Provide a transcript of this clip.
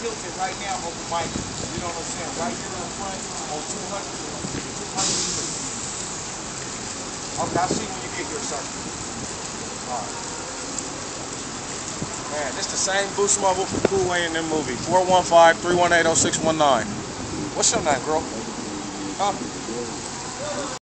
tilted right now over Mike. you know what I'm saying, right here in front on 200, 200 Street. Okay, I'll see you when you get here, sir. All right. Man, this the same Boost Mobile from Cool in the movie. 415-318-0619. What's your name, girl? Huh?